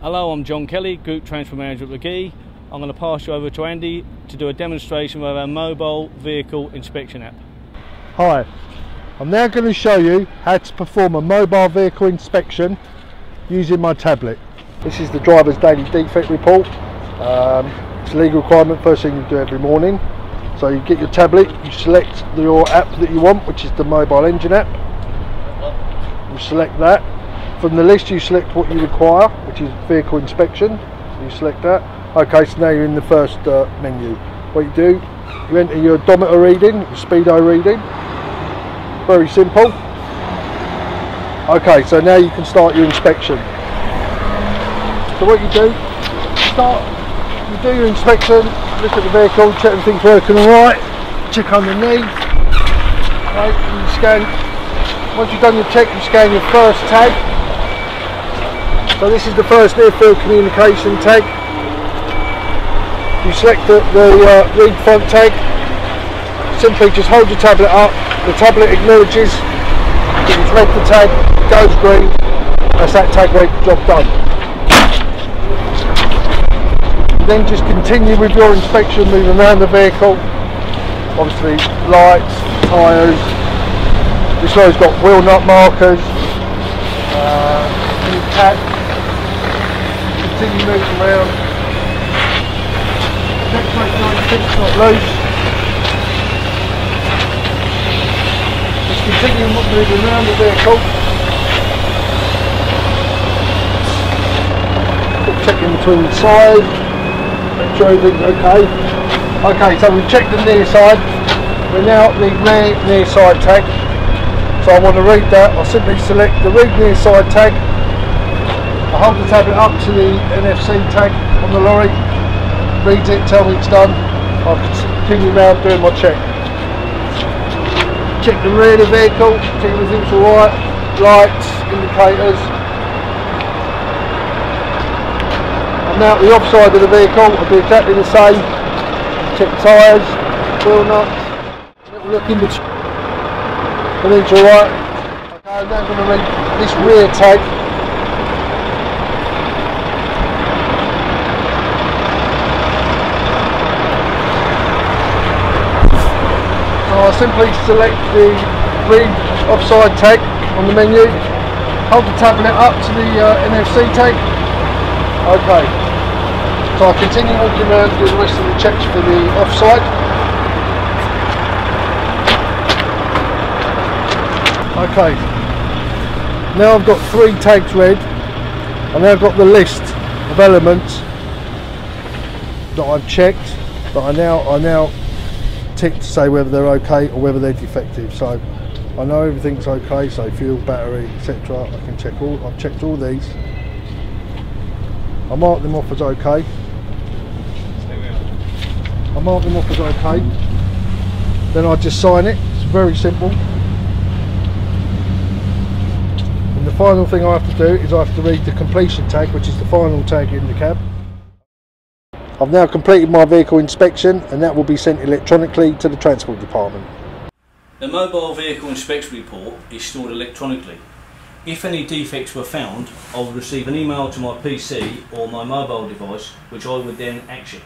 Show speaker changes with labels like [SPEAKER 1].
[SPEAKER 1] Hello, I'm John Kelly, Group Transport Manager at McGee. I'm going to pass you over to Andy to do a demonstration of our mobile vehicle inspection app.
[SPEAKER 2] Hi, I'm now going to show you how to perform a mobile vehicle inspection using my tablet. This is the driver's daily defect report. Um, it's a legal requirement, first thing you do every morning. So you get your tablet, you select your app that you want, which is the mobile engine app. You select that. From the list you select what you require, which is vehicle inspection. You select that. Okay, so now you're in the first uh, menu. What you do, you enter your odometer reading, your speedo reading. Very simple. Okay, so now you can start your inspection. So what you do, start, you do your inspection, look at the vehicle, check everything's working alright, check underneath, right, and you scan, once you've done your check, you scan your first tag. So this is the first near field communication tag. You select the, the uh, read front tag, simply just hold your tablet up, the tablet acknowledges, it's read the tag, goes green, that's that tag read, job done. Then just continue with your inspection, moving around the vehicle, obviously lights, tyres, this road's got wheel nut markers, uh, cat, continue moving around, next plate 96 not loose, just continue moving around the vehicle, checking between the side, make sure everything's okay. Okay, so we've checked the near side, we're now at the rear near side tag. So I want to read that, I simply select the read near side tag, I hold the tablet up to the NFC tag on the lorry, reads it, tell me it's done, I continue round doing my check. Check the rear of the vehicle, check everything's alright, lights, indicators, And now at the offside of the vehicle, I'll do exactly the same. Check the tyres, wheel nuts, look in the everything's alright. Okay, I'm now going to read this rear tag. I simply select the read offside tag on the menu, hold the tablet up to the uh, NFC tag. Okay, so I continue walking around do the rest of the checks for the offside. Okay, now I've got three tags read, and now I've got the list of elements that I've checked that I now I now tick to say whether they're okay or whether they're defective. So I know everything's okay, so fuel, battery, etc. I can check all. I've checked all these. I mark them off as okay. I mark them off as okay. Then I just sign it. It's very simple. And the final thing I have to do is I have to read the completion tag, which is the final tag in the cab. I've now completed my vehicle inspection and that will be sent electronically to the transport department.
[SPEAKER 1] The mobile vehicle inspection report is stored electronically. If any defects were found, I would receive an email to my PC or my mobile device, which I would then action.